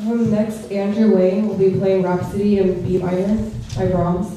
Um, next, Andrew Wayne will be playing Rhapsody in B minor by Brahms.